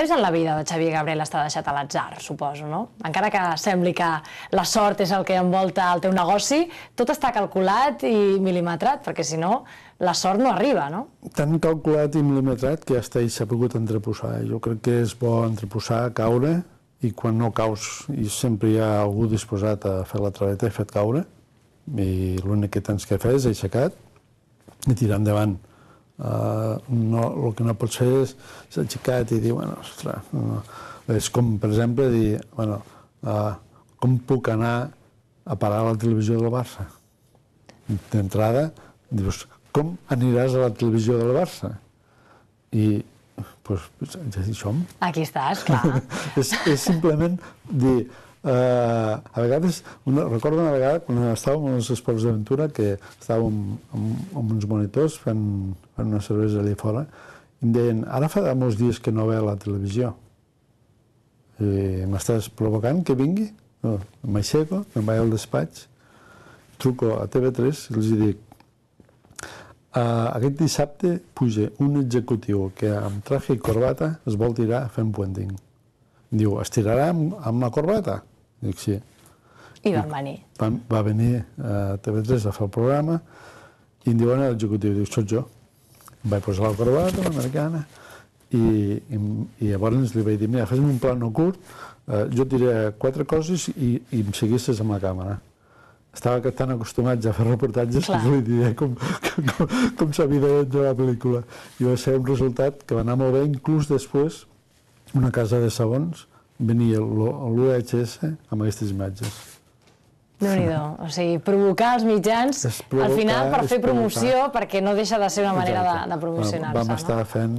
Res en la vida de Xavier Gabriel està deixat a l'atzar, suposo, no? Encara que sembli que la sort és el que envolta el teu negoci, tot està calculat i mil·limetrat, perquè si no, la sort no arriba, no? Tan calculat i mil·limetrat que hasta ell s'ha pogut entreposar. Jo crec que és bo entreposar, caure, i quan no caus i sempre hi ha algú disposat a fer la traveta i fet caure, i l'únic que tens que fer és aixecat i tirar endavant Uh, no, el que no pot ser és s'ha aixecat i dir, bueno, ostres, no. és com, per exemple, dir, bueno, uh, com puc anar a parar a la televisió del Barça? D'entrada, dius, com aniràs a la televisió del Barça? I, doncs, pues, ja hi som. Aquí estàs, clar. és, és simplement dir, Uh, a vegades, una, recordo una vegada quan estàvem als esports d'aventura que estàvem amb, amb uns monitors fent, fent una cervesa allà fora i em deien, ara fa molts dies que no ve la televisió. M'estàs provocant que vingui? No, m'aixeco, me'n vaig al despatx, truco a TV3 i els dic uh, aquest dissabte puja un executiu que amb traje i corbata es vol tirar fent puenting. Diu, es tirarà amb, amb la corbata? Dic, sí. I van venir. Va, va venir a TV3 a fer el programa i em diuen l'executiu, diu, soc jo. Em vaig posar la corbata, l'americana, i, i, i llavors li vaig dir, mira, fes un plano curt, eh, jo diré quatre coses i, i em seguissis amb la càmera. Estava tan acostumats a fer reportatges Clar. que li diré com, com, com s'havia de la pel·lícula. I va ser un resultat que va anar molt bé, inclús després, una casa de sabons, venia l'UHS amb aquestes imatges. déu nhi o sigui, provocar els mitjans provocar, al final per fer promoció, perquè no deixa de ser una manera Exacte. de, de promocionar-se. Vam estar no? fent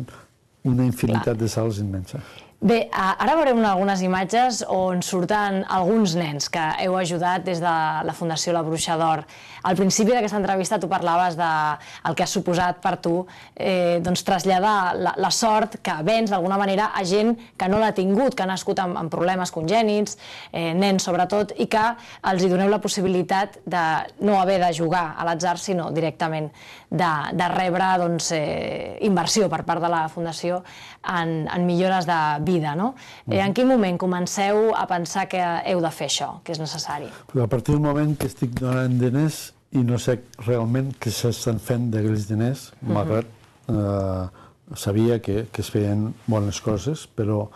una infinitat Clar. de salts immensa. Bé, ara veurem algunes imatges on surten alguns nens que heu ajudat des de la Fundació La Bruixa d'Or. Al principi d'aquesta entrevista tu parlaves de el que ha suposat per tu eh, doncs traslladar la, la sort que vens d'alguna manera a gent que no l'ha tingut, que ha nascut amb, amb problemes congènits, eh, nens sobretot, i que els hi doneu la possibilitat de no haver de jugar a l'atzar, sinó directament de, de rebre doncs, eh, inversió per part de la Fundació en, en millores de vida. No? Eh, en quin moment comenceu a pensar que heu de fer això, que és necessari? A partir del moment que estic donant diners i no sé realment què s'estan fent d'aquells diners, uh -huh. malgrat eh, sabia que, que es feien bones coses, però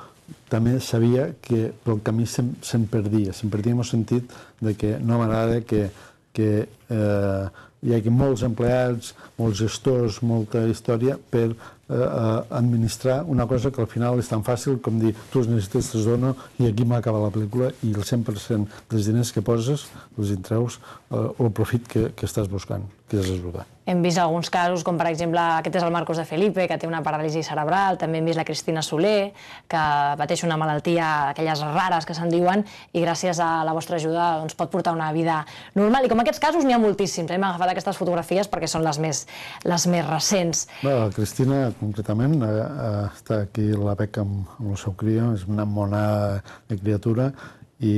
també sabia que pel camí se'n se perdia, se'n perdia en el sentit de que no m'agrada que, que eh, hi hagi molts empleats, molts gestors, molta història per eh, administrar una cosa que al final és tan fàcil com dir tu els necessites, te'ls dono i aquí m'acaba la pel·lícula i el 100% dels diners que poses els intreus eh, el profit que, que estàs buscant, que és ajudar. Hem vist alguns casos, com per exemple aquest és el Marcos de Felipe, que té una paràlisi cerebral, també hem vist la Cristina Soler, que pateix una malaltia d'aquelles rares que se'n diuen, i gràcies a la vostra ajuda doncs, pot portar una vida normal. I com aquests casos n'hi ha moltíssims. Hem agafat aquestes fotografies perquè són les més, les més recents. Bé, la Cristina, concretament, eh, eh, està aquí la beca amb, amb el seu cria, és una mona de criatura, i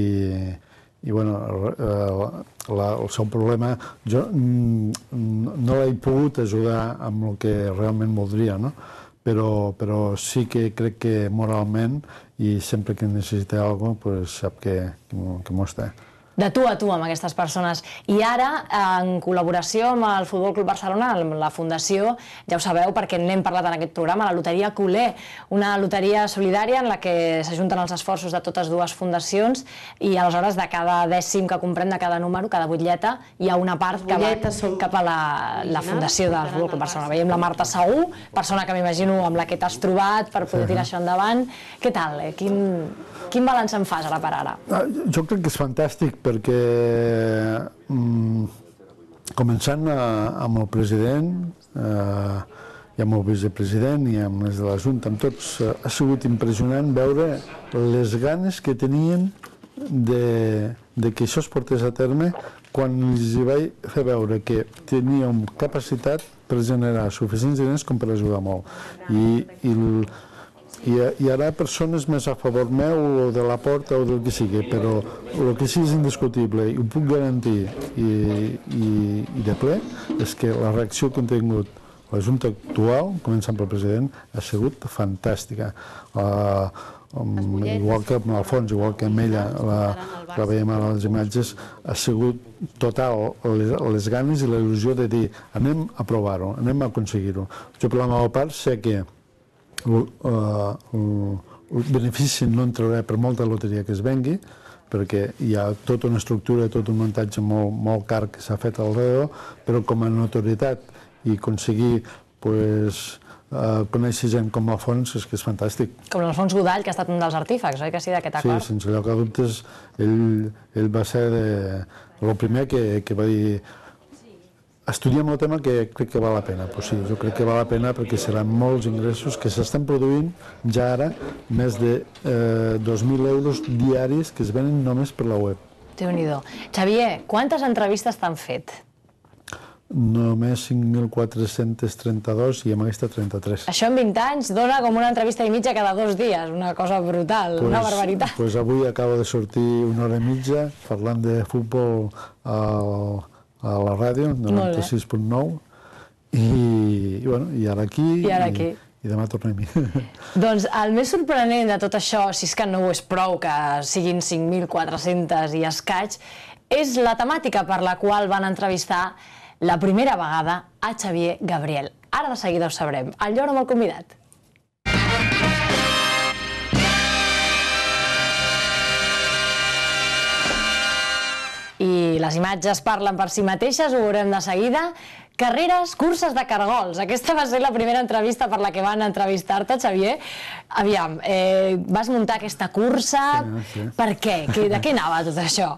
i bueno, eh, la, el seu problema, jo mm, no l'he pogut ajudar amb el que realment voldria, no? però, però sí que crec que moralment i sempre que necessita alguna cosa pues, sap que, que m'ho està de tu a tu amb aquestes persones. I ara, en col·laboració amb el Futbol Club Barcelona, amb la Fundació, ja ho sabeu perquè n'hem parlat en aquest programa, la Loteria Culer, una loteria solidària en la que s'ajunten els esforços de totes dues fundacions i aleshores de cada dècim que comprem de cada número, cada butlleta, hi ha una part que va cap a la, la Fundació del Futbol Club Barcelona. Veiem la Marta Saúl, persona que m'imagino amb la que t'has trobat per poder tirar això endavant. Què tal? Eh? Quin, Quin balanç en fas ara per ara? Ah, jo crec que és fantàstic perquè mm, començant a, amb el president eh, i amb el vicepresident i amb les de la Junta, amb tots, eh, ha sigut impressionant veure les ganes que tenien de, de que això es portés a terme quan els vaig fer veure que teníem capacitat per generar suficients diners com per ajudar molt. I, i el, hi, hi haurà persones més a favor meu o de la porta o del que sigui, però el que sí és indiscutible i ho puc garantir i, i, i de ple és que la reacció que han tingut la Junta actual, començant pel president, ha sigut fantàstica. Uh, um, igual que amb Alfons, igual que amb ella, la, la veiem a les imatges, ha sigut total les, les ganes i la il·lusió de dir anem a provar-ho, anem a aconseguir-ho. Jo per la meva part sé que uh, el benefici no en trauré per molta loteria que es vengui, perquè hi ha tota una estructura, tot un muntatge molt, molt car que s'ha fet al redor, però com a notorietat i aconseguir pues, eh, conèixer gent com Alfons és que és fantàstic. Com l'Alfons Godall, que ha estat un dels artífecs, oi que sí, d'aquest acord? Sí, sense lloc a dubtes, ell, ell va ser de, el primer que, que va dir estudiem el tema que crec que val la pena. Pues sí, jo crec que val la pena perquè seran molts ingressos que s'estan produint ja ara més de eh, 2.000 euros diaris que es venen només per la web. déu nhi Xavier, quantes entrevistes t'han fet? Només 5.432 i amb aquesta 33. Això en 20 anys dona com una entrevista i mitja cada dos dies, una cosa brutal, pues, una barbaritat. Pues avui acaba de sortir una hora i mitja parlant de futbol al, a la ràdio, 96.9, i, i, bueno, i ara aquí, I, ara aquí. i, i demà tornem-hi. doncs el més sorprenent de tot això, si és que no ho és prou que siguin 5.400 i escaig, és la temàtica per la qual van entrevistar la primera vegada a Xavier Gabriel. Ara de seguida ho sabrem. El lloro amb el convidat. Les imatges parlen per si mateixes, ho veurem de seguida. Carreres, curses de cargols. Aquesta va ser la primera entrevista per la que van entrevistar-te, Xavier. Aviam, eh, vas muntar aquesta cursa. Sí, sí. Per què? De què anava tot això?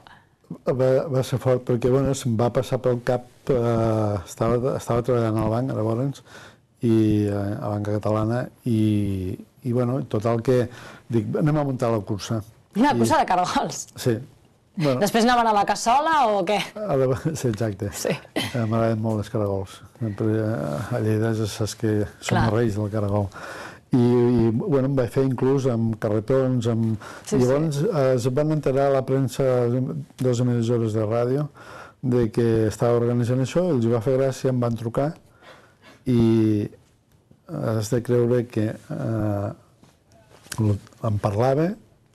Va, va ser fort perquè bueno, se'm va passar pel cap, eh, estava, estava treballant al banc, llavors, i eh, a Banca Catalana, i, i bueno, total que dic, anem a muntar la cursa. Una cursa I, de cargols? Sí, Bueno, Després anaven a la cassola o què? Sí, exacte. Sí. Eh, M'agraden molt els caragols. Eh, a Lleida ja saps que som Clar. reis del caragol. I, i bueno, em vaig fer inclús amb carretons, amb... Sí, llavors sí. Eh, es van enterar a la premsa dues emissores de ràdio de que estava organitzant això, els va fer gràcia, em van trucar i has de creure que eh, em parlava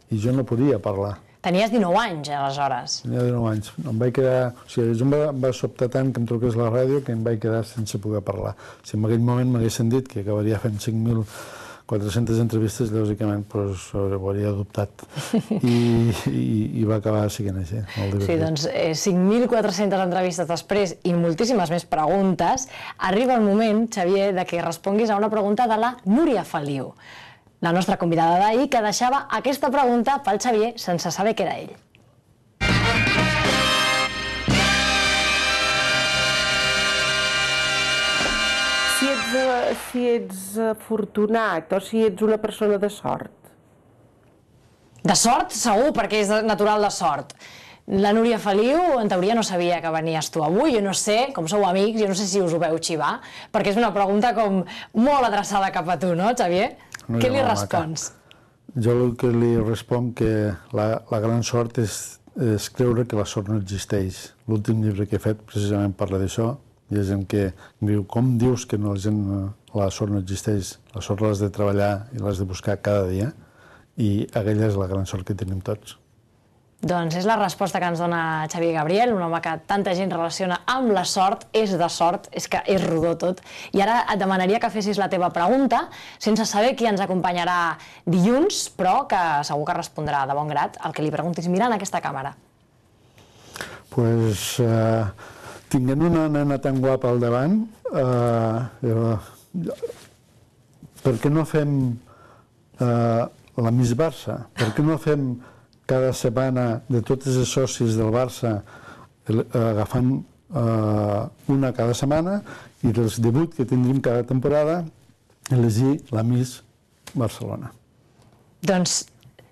i jo no podia parlar. Tenies 19 anys, aleshores. Tenia 19 anys. Em vaig quedar... O sigui, jo em va, em va sobtar tant que em truqués la ràdio que em vaig quedar sense poder parlar. Si en aquell moment m'haguessin dit que acabaria fent 5.400 entrevistes, lògicament pues, ho hauria adoptat. I, i, i va acabar siguent així. Sí, doncs eh, 5.400 entrevistes després i moltíssimes més preguntes, arriba el moment, Xavier, de que responguis a una pregunta de la Núria Feliu la nostra convidada d'ahir, que deixava aquesta pregunta pel Xavier sense saber què era ell. Si ets, eh, si ets afortunat o si ets una persona de sort? De sort, segur, perquè és natural de sort. La Núria Feliu, en teoria, no sabia que venies tu avui. Jo no sé, com sou amics, jo no sé si us ho veu xivar, perquè és una pregunta com molt adreçada cap a tu, no, Xavier? No Què li respons? Jo el que li responc que la, la gran sort és, és creure que la sort no existeix. L'últim llibre que he fet precisament parla d'això, i és en què diu, com dius que no, la, gent, la sort no existeix? La sort l'has de treballar i l'has de buscar cada dia, i aquella és la gran sort que tenim tots. Doncs és la resposta que ens dona Xavier Gabriel, un home que tanta gent relaciona amb la sort, és de sort, és que és rodó tot. I ara et demanaria que fessis la teva pregunta, sense saber qui ens acompanyarà dilluns, però que segur que respondrà de bon grat el que li preguntis mirant aquesta càmera. Pues, eh, tinguent una nena tan guapa al davant, eh, eh, per què no fem eh, la Miss Barça? Per què no fem cada setmana de totes els socis del Barça agafant eh, una cada setmana i dels 18 que tindrim cada temporada elegir la Miss Barcelona. Doncs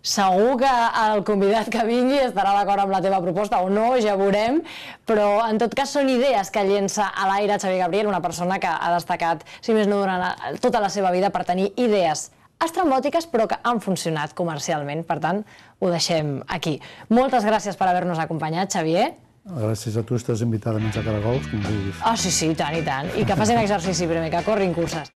segur que el convidat que vingui estarà d'acord amb la teva proposta o no, ja veurem, però en tot cas són idees que llença a l'aire Xavier Gabriel, una persona que ha destacat, si més no durant tota la seva vida, per tenir idees estrambòtiques però que han funcionat comercialment. Per tant, ho deixem aquí. Moltes gràcies per haver-nos acompanyat, Xavier. gràcies a tu estàs invitada a menjar caragols, com vulguis. Ah, sí, sí, i tant, i tant. I que facin exercici primer, que corrin curses.